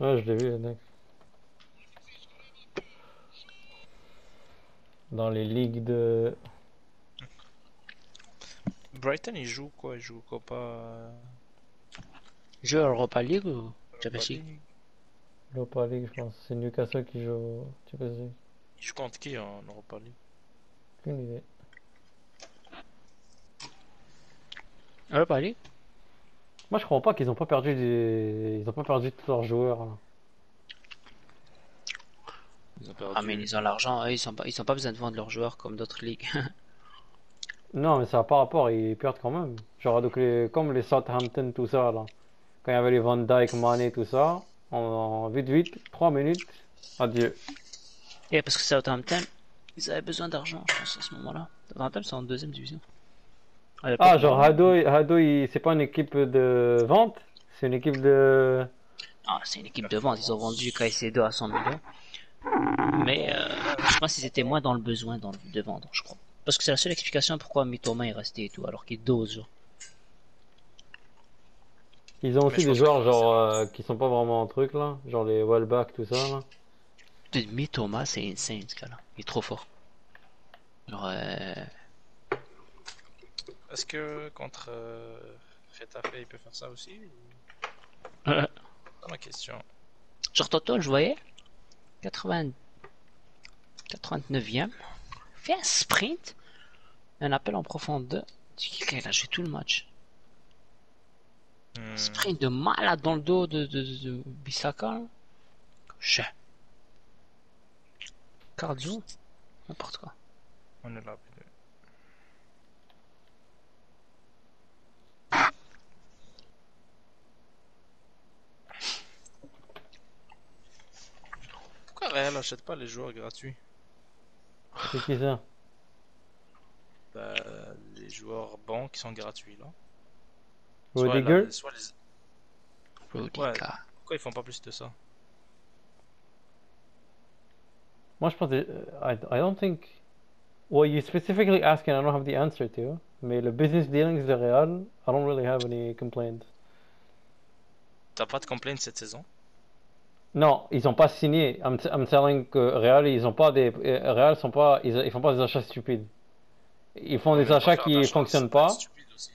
Ouais, je l'ai vu, Nex. Dans les ligues de. Brighton, il joue quoi? Il joue Copa. euh, Jeu Europa League ou Champions Europa League? L'Europa League, je pense. C'est Newcastle qui joue au Champions League. Il joue contre qui en Europa League? Aucune idée. Europa League? Moi, je crois pas qu'ils ont pas perdu des. Ils ont pas perdu tous leurs joueurs. là. Ils ont perdu. Ah mais ils ont l'argent, eux, ils ont pas, ils ont pas besoin de vendre leurs joueurs comme d'autres ligues. Non, mais ça n'a pas rapport, ils perdent quand même. Genre, donc les... comme les Southampton, tout ça, là. Quand il y avait les Van Dyke, Mané, tout ça, en, en vite, vite, 3 minutes, adieu. Et parce que Southampton, ils avaient besoin d'argent, je pense, à ce moment-là. Southampton, c'est en deuxième division. L'époque, Ah, genre, Hado, Hado c'est pas une équipe de vente, c'est une équipe de. Ah, c'est une équipe de vente, ils ont vendu Caicedo à 100 millions. Mais euh, je pense qu'ils étaient moins dans le besoin dans le- de vendre, je crois. Parce que c'est la seule explication pourquoi Mitoma est resté et tout, alors qu'il dose. Genre. Ils ont aussi des joueurs, genre, euh, qui sont pas vraiment en truc, là. Genre les Welbeck, tout ça, là. Mitoma, c'est insane ce gars-là. Il est trop fort. Genre, euh, Est-ce que contre euh, Getafe, il peut faire ça aussi ou- Euh. Ma question. Genre Toto, je voyais 80... 89e. Fait un sprint. Un appel en profondeur. Qu'il a joué tout le match. Hmm, Sprint de malade dans le dos de, de, de, de Bissaka. là. Je. Cardio. N'importe quoi. On est là. P2. Pourquoi Real achète pas les joueurs gratuits C'est qui ça Bah, les joueurs bons qui sont gratuits là. Soit les-. Ouais. Pourquoi ils font pas plus de ça Moi, je pense que, euh, I, I don't think. Well, you specifically asking, I don't have the answer to. Mais le business dealings de Real, I don't really have any complaints. T'as pas de complaints cette saison Non, ils ont pas signé. I'm, t- I'm telling que Real, ils ont pas des. euh, Real sont pas. Ils, ils font pas des achats stupides. Ils font des Ne achats qui d'achat, fonctionnent pas. stupide aussi.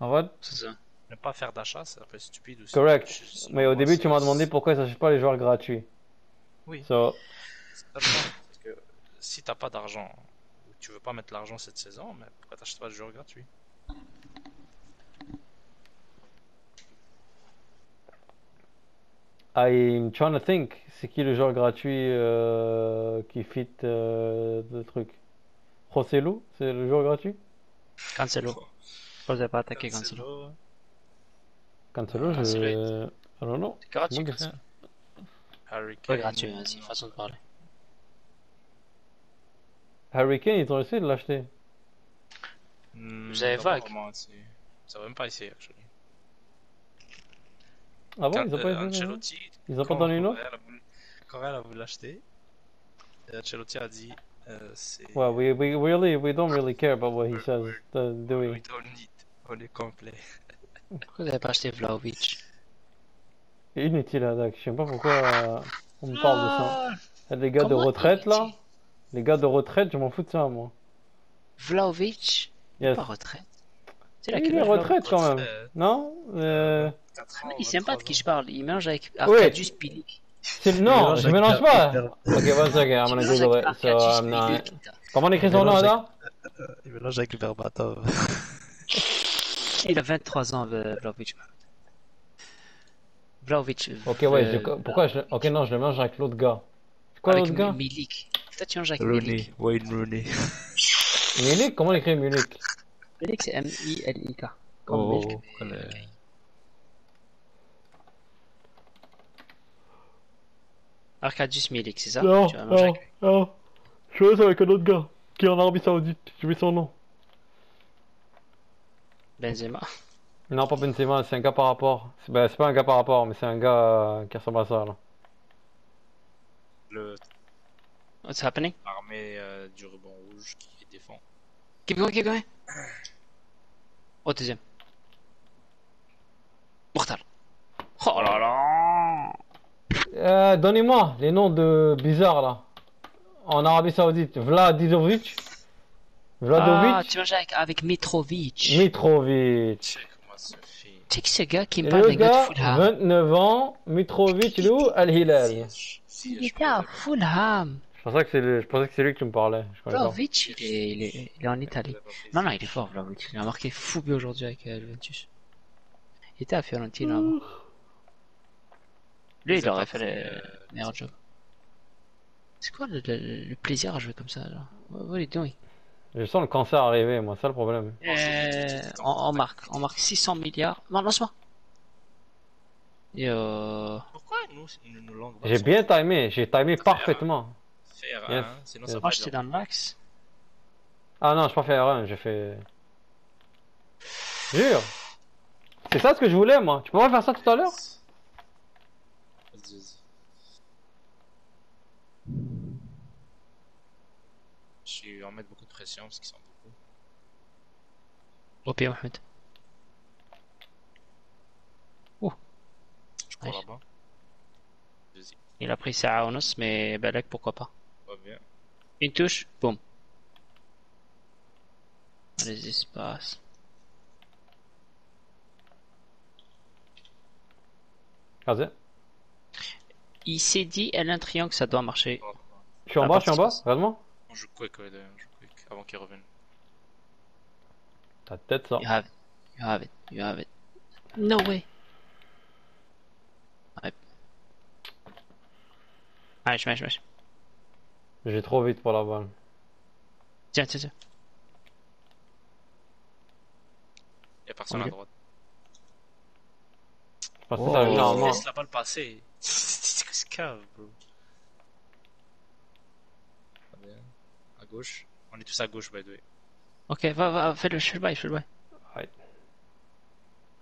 En fait, C'est ça. Ne pas faire d'achat, ça peut être stupide aussi. correct. Je- Mais au début, c'est- tu m'as demandé pourquoi ils n'achètent pas les joueurs gratuits. Oui. So, C'est parce que si t'as pas d'argent, ou tu veux pas mettre l'argent cette saison, mais pourquoi t'achètes pas de joueurs gratuits? I'm trying to think. C'est qui le joueur gratuit euh, qui fit euh, le truc? Rossello, c'est le joueur gratuit? Cancelo. Vous avez pas attaqué Cancelo Cancelo, je. Cancelo. I don't know. C'est gratuit, je Cancelo. Harry Pas Kane. gratuit, hein, c'est une façon de parler. Harry Kane, ils ont essayé de l'acheter. Hmm, pas vague. Ça va même pas essayer, actually. Ah bon, ils ont euh, pas essayé Ancelotti, Ils ont pas donné une offre Real a voulu- Quand Real a voulu l'acheter, euh, Ancelotti a dit euh, c'est. Well, we, we really we don't really care about what he says, uh, do We? we? don't need. On est complet. Pourquoi vous avez pas acheté Vlaovic Inutile, Adak. Je sais pas pourquoi euh, on me parle de ça. Et les gars de retraite là, les gars de retraite, je m'en fous de ça, moi. Vlaovic Yes. Pas retraite. C'est Il laquelle est retraite quand même, Euh, non euh, Il sait pas de 23 qui je parle. Il mélange avec Oui. Arkadiusz Pilik. c'est- Non, je mélange pas. Ok, one second, I'm gonna mélanges Google it. avec So, Arkadiusz I'm not... Pilik. Comment on écrit son nom, mélange Ada Il mélange avec Verbatov. Il a 23 ans, euh, Vlaovic. Vlaovic. Ok, ouais, euh, je- pourquoi je... Ok, non, je le mélange avec l'autre gars. C'est quoi Avec l'autre gars Milik. Peut-être tu mélanges avec Rooney, Milik. Wayne Rooney. Milik Comment on écrit Milik? Milik, c'est M-I-L-I-K. Comme Oh, Milk. voilà. Arkadiusz Milik, c'est ça Non, Tu vas non, avec- non. Je mélange avec un autre gars qui est en Arabie Saoudite. J'ai oublié son nom. Benzema. Non, pas Benzema, c'est un gars par rapport. C'est ben, c'est pas un gars par rapport, mais c'est un gars euh, qui ressemble à ça, là. Le What's happening? armée euh, du ruban rouge qui défend. Keep going, keep going. Au deuxième. Mortal. Oh là là. Euh, Donnez-moi les noms de bizarres là. En Arabie Saoudite. Vladizovic. Ah, Vladovic. tu manges avec, avec Mitrovic. Mitrovic. Check-moi ce film. Tu sais que ce gars qui me parle d'un gars de Fulham. 29 ans, Mitrovic, il est où Al-Hilal. Il je était à connais. Fulham. Je pensais que c'est lui, je pensais que c'est lui que tu me parlais. Je. Vlahovic, il est, il est, il est en Italie. Non, non, il est fort, Vlahovic. Il a marqué fou aujourd'hui avec euh, Juventus. Il était à Fiorentina avant. Lui, il aurait fait le euh, meilleur job. C'est quoi le, le- le plaisir à jouer comme ça, là? What what are you doing? Je sens le cancer arriver, moi, c'est ça le problème. euh, on, on marque, on marque 600 milliards. Non, lance-moi. Et euh... Pourquoi nous, nous, nous langues J'ai bien timé, j'ai timé parfaitement. Faire, Yes. hein, sinon Yes. ça va Moi, pas j'étais dans l'axe. Ah non, j'ai pas fait R1, j'ai fait. Jure! C'est ça ce que je voulais, moi. Tu peux pas faire ça tout à l'heure? Vas-y, vas-y. Je vais en mettre beaucoup de pression parce qu'ils sont beaucoup. Au pied, Mohamed. Je cours Ouais. là-bas. Vas-y, Il a pris ça à Onos, mais Balek, pourquoi pas? Une touche, boum. Les espaces. Vas-y. Il s'est dit, elle a un triangle, ça doit marcher. Je suis en Ah, bas, je suis en bas, vraiment? On joue quick, ouais, d'ailleurs, on joue quick avant qu'ils reviennent. Ta tête ça. You have it. You have it. You have it. No way. Ouais. Allez, je mets, je mets. J'ai trop vite pour la balle. Tiens, tiens, tiens. Y'a personne à droite. Parce que Oh. généralement. Laisse la balle passer. C'est ce cave, bro. Très bien. À gauche. On est tous à gauche, by the way. Ok, va, va, fais le, fais le bail, fais le bail.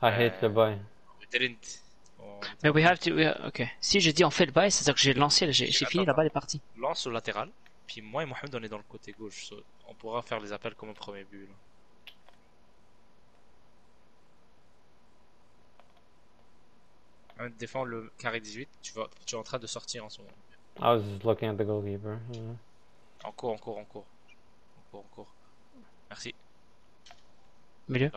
I hate the. We didn't. Mais we have to, we ha- ok. Si je dis on fait le bail, c'est-à-dire que j'ai lancé, j'ai fini, la balle est partie. lance au latéral. Puis moi et Mohamed, on est dans le côté gauche. so on pourra faire les appels comme au premier but. Là. Défend le carré 18. Tu, vas, tu es en train de sortir en ce moment. I was just looking at the goalkeeper. Yeah. En cours, en cours, en cours. En cours, en cours. Merci. Milieu.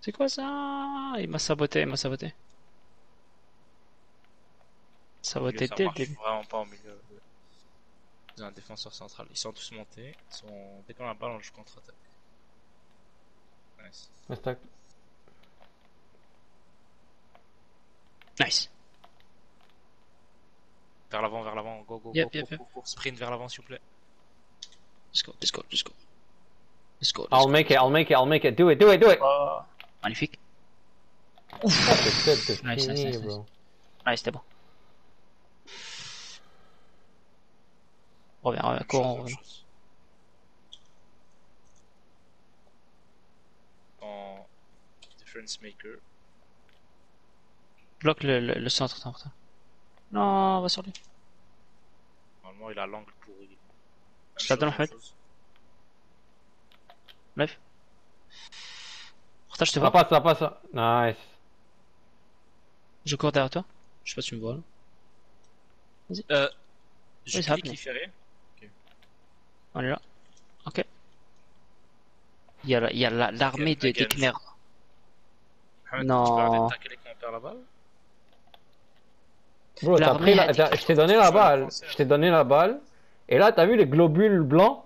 C'est quoi ça? Il m'a saboté, il m'a saboté. Saboté dès le début. vraiment pas au milieu. Ils ont un défenseur central. Ils sont tous montés. Ils sont... Dès qu'on a la balle, joue contre-attaque. Nice. Nice. Vers l'avant, vers l'avant. Go, go, Yep, go, yep, go, yep. go, go. Sprint vers l'avant, s'il vous plaît. Let's go, let's go, let's go. Let's go. let's I'll go. make it, I'll make it, I'll make it. Do it, do it, do it! Oh, magnifique. C'est c'est Nice, nice, nice, bro. Allez, c'était bon. Reviens, reviens. En difference maker. Bloque le, le, le centre. Non, on va sur lui. Normalement, il a l'angle pourri. Je fait. chose. Live. Je te vois. passe, la passe. Nice. Je cours derrière toi. Je sais pas si tu me vois là. Euh, je Oui, ça clique, fait rien. On est là. Ok. Il y a la- il y a la- l'armée de des Khmer. Non. Tu peux Bro, t'as L'armée pris la... Je t'ai donné la balle. Je t'ai donné la balle. Et là, t'as vu les globules blancs?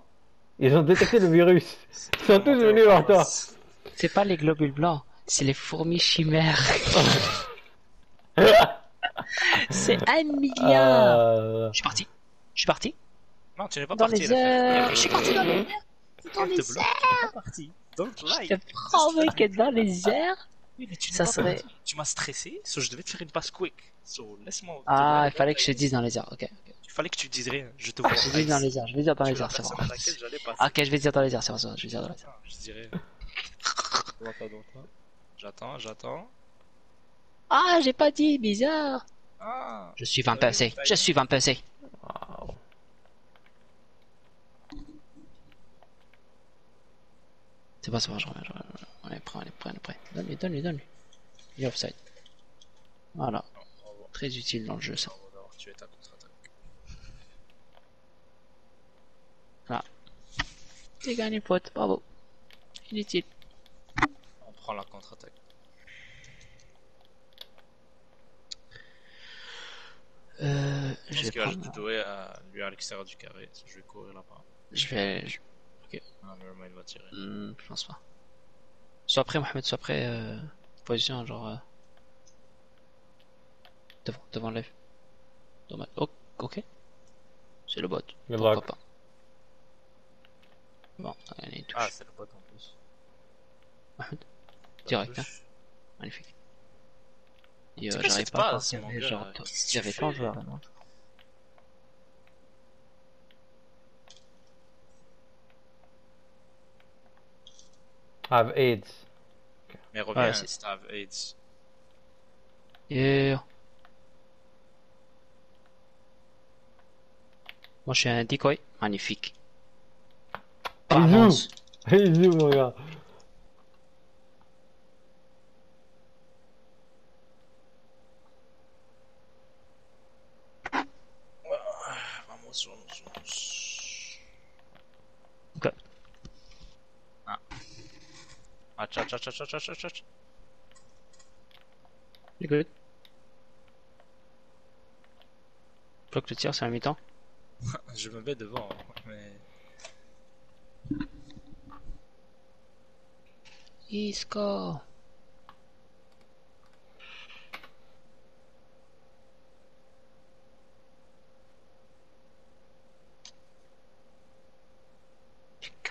Ils ont détecté le virus. Ils sont tous venus vers toi. C'est pas les globules blancs, c'est les fourmis chimères. c'est un milliard. Euh... Je suis parti. Je suis parti. Non, tu n'es pas Dans parti. airs. Je suis parti dans les airs. Dans les parti. Don't Je te promets que dans les airs. Oui, mais tu Ça serait- parti. Tu m'as stressé, so je devais te faire une passe quick. So laisse-moi. Ah, il fallait que je te dise dans les airs. Ok. ok. Il fallait que tu dises rien. Je te vois. Je vais dire dans les airs. Je vais dire dans Tu les airs. C'est bon. Ok, je vais dire dans les airs. C'est bon. Je vais dire dans les airs. Je dirais. J'attends, j'attends. Ah, j'ai pas dit. Bizarre. Ah Je suis Van Persie. Je suis Persie. Wow. C'est bon, c'est bon. Je reviens. je reviens. On est prêt. On est prêt. On est prêt. Donne-lui, donne-lui, donne-lui. Il est offside. Voilà, très utile dans le jeu ça. Contre-attaque. T'es gagné pote, bravo. Inutile. On prend la contre-attaque. Euh, Je vais prendre... juste jouer à lui à l'extérieur du carré? Je vais courir là-bas. Je vais... je- Ah, il va tirer. Hmm, je pense pas. Soit prêt Mohamed, soit prêt euh, position genre... euh, Devant, devant l'œuf. Dommage. Oh, ok. C'est le bot. Pourquoi pas. Bon, touche. Ah, c'est le bot La Direct, hein. magnifique. Et, euh, j'arrive cette pas à mais genre, fais joueurs, non I have AIDS. Mais reviens, Ouais, c'est- AIDS. Yeah. Moi je suis un decoy, magnifique. Pas Bisous. mon gars. Vamos, vamos, vamos. Ok. Ah. You good? Bloque le tir, c'est un mi-temps. Je me mets devant, mais. Isco.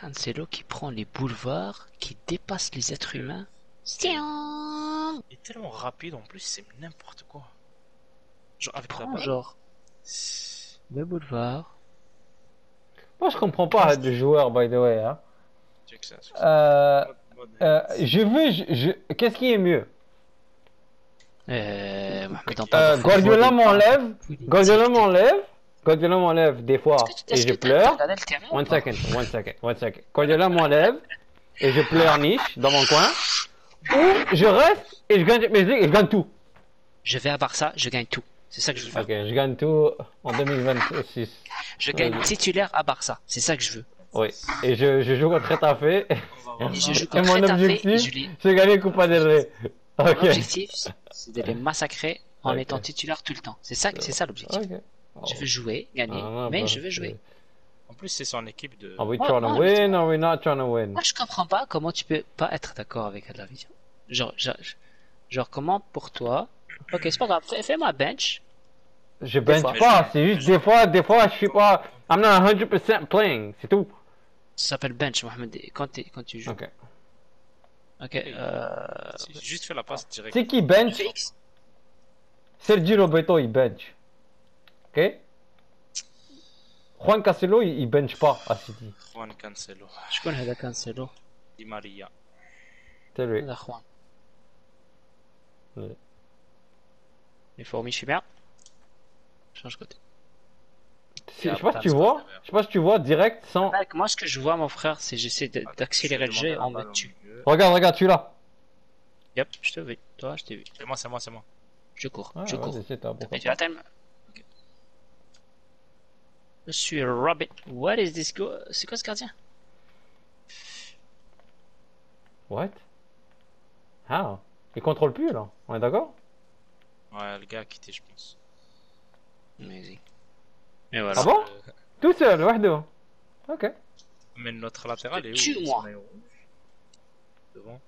Cancelo qui prend les boulevards, qui dépasse les êtres humains. Il est tellement rapide en plus, c'est n'importe quoi. Genre avec la Prends balle. genre le boulevard. Moi, je comprends pas de joueur, by the way. Hein. Ça. Euh, euh, je veux. Je, je- Qu'est-ce qui est mieux? Euh, euh, Guardiola m'enlève. Guardiola m'enlève. Guardiola m'enlève des fois Est-ce que tu- et je pleure. One second, one second, one second. M'enlève et je pleure niche dans mon coin. Ou je reste et je gagne et je gagne tout. Je vais à Barça, je gagne tout. C'est ça que je veux faire. Ok, je gagne tout en 2026. Je gagne Ouais. titulaire à Barça. C'est ça que je veux. Oui. Et je, je joue contre ça. je joue Et mon objectif, c'est gagner Coupa del Rey. Mon objectif, c'est de les massacrer en étant titulaire tout le temps. C'est ça, c'est ça l'objectif. Je veux jouer, gagner, Ah, non, mais bah, je veux jouer. En plus, c'est son équipe de. Are we Ouais, trying to win or are we not trying to win? Moi, je comprends pas comment tu peux pas être d'accord avec la vision. Genre, genre, genre, comment pour toi? Ok, c'est pas grave. Fais- Fais-moi bench. Je bench fois. pas, c'est juste des fois, des fois, je suis pas, I'm not 100% playing, c'est tout. Ça s'appelle bench, Mohamed. Quand, quand tu joues. Ok. Ok. Euh... Juste fait la passe directe. C'est qui bench? Sergio Roberto, il bench. Ok? Juan Cancelo, il, il bench pas à City. Juan Cancelo. شكون هذا كانسيلو؟ Di Maria. C'est lui. هذا خوان. Ouais. Les fourmis, je suis bien. Change côté. Si- Je sais pas si tu vois, je sais pas si tu vois direct sans. Mec, moi, ce que je vois, mon frère, c'est j'essaie de- d'accélérer le jeu et on me tue. Regarde, regarde, tu là. Yep, je te vu. Toi, je t'ai vu. C'est moi, c'est moi, c'est moi. Je cours, Ah, je cours. vas-y, c'est toi, pourquoi Et tu as pas. tellement. je suis Robin. What is this go... C'est quoi ce gardien? What? How? Il contrôle plus là, on est d'accord? Ouais, le gars a quitté, je pense. Amazing. Et voilà. Ah bon? Euh, Tout seul, wahdo. Ok. Mais notre latéral est où? Tue-moi. Devant.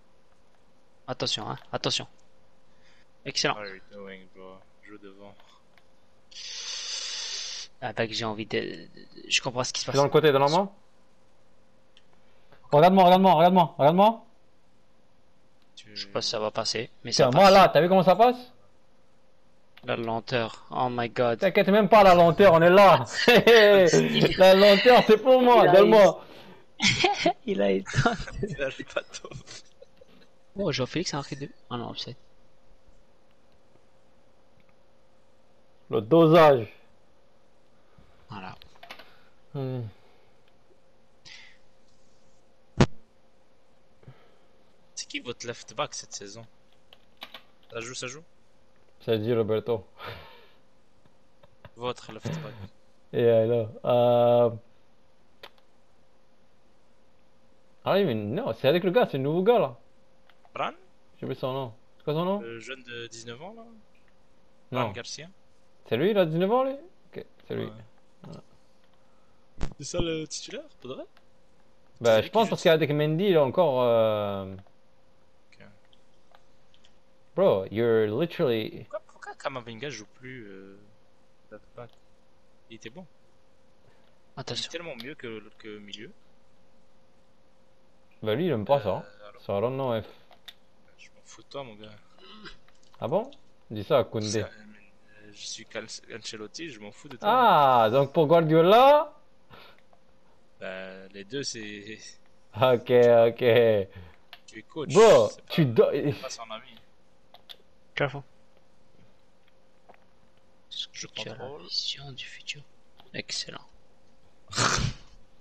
Attention, hein. Attention. Excellent. What are you doing, bro Joue devant. Ah, bah, que j'ai envie de... Je comprends ce qui se C'est passe. dans le côté de l'amant? Regarde-moi, regarde-moi, regarde-moi, regarde-moi. Je sais pas si ça va passer, mais ça passe. moi là, t'as vu comment ça passe? La lenteur. Oh my god. T'inquiète même pas la lenteur, on est là. la lenteur, c'est pour moi, donne-moi. Il a éteint. Il a. Oh, Jean-Félix a marqué deux. Ah non, offside. Le dosage. Voilà. Hmm. C'est qui votre left back cette saison? Ça joue, ça joue? Ça dit Roberto. Votre left back. Et là. Euh... Ah oui, mais non, c'est avec le gars, c'est le nouveau gars là. Bran, J'ai oublié son nom. C'est quoi son nom? Le jeune de 19 ans là? Non. Bran Garcia? C'est lui, il a 19 ans lui? Ok, c'est lui. Ouais. C'est ça le titulaire, pas vrai? Bah, je pense parce qu'avec Mendy, il a encore. Euh... Ok. Bro, you're literally. Pourquoi, pourquoi Kamavinga joue plus euh, back? Il était bon. Il est Attention. tellement mieux que, que milieu. Bah, lui, il aime pas ça. Euh, alors, Ça run no F. je m'en fous de toi, mon gars. Ah bon? Dis ça à Koundé. Ça, euh, Je suis Ancelotti, je m'en fous de toi. Ah, donc pour Guardiola Bah, les deux, c'est. Ok, ok. Tu es coach. Bon, pas- tu dois. c'est pas son ami. Je Tu as la contrôle. vision du futur. Excellent.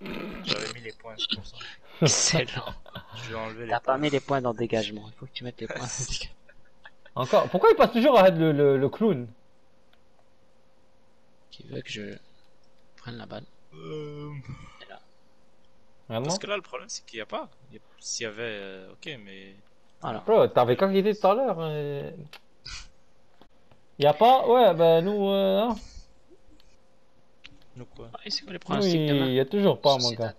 J'avais mis les points c'est pour ça. Excellent. Je vais enlever les T'as points. pas mis les points dans le dégagement. Il faut que tu mettes les points. Encore. Pourquoi il passe toujours à le, le, le clown? Qui veut que je prenne la balle? Euh, Vraiment Parce que là, le problème, c'est qu'il n'y a pas. Il S'il y avait. euh, Ok, mais. Voilà. Bro, t'avais quand quitté tout à l'heure. euh... Y a pas? Ouais, bah nous. Euh... hein. Nous quoi? Ah, c'est quoi les pronostics il demain? y a toujours pas, mon gars.